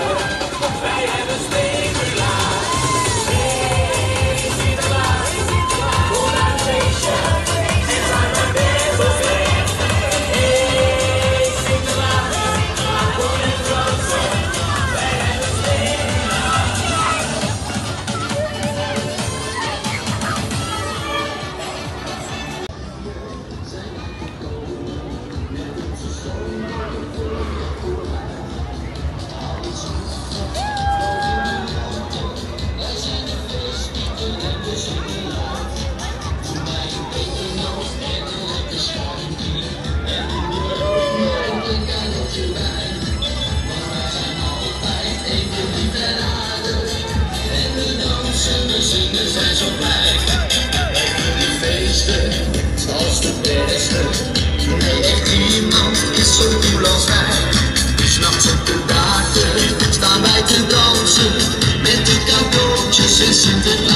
dansen. Wij feesten als de beste. Nee, echt niemand is zo cool als wij. S'nachts op de dagen staan wij te dansen met de cadeautjes en Sinterklaas.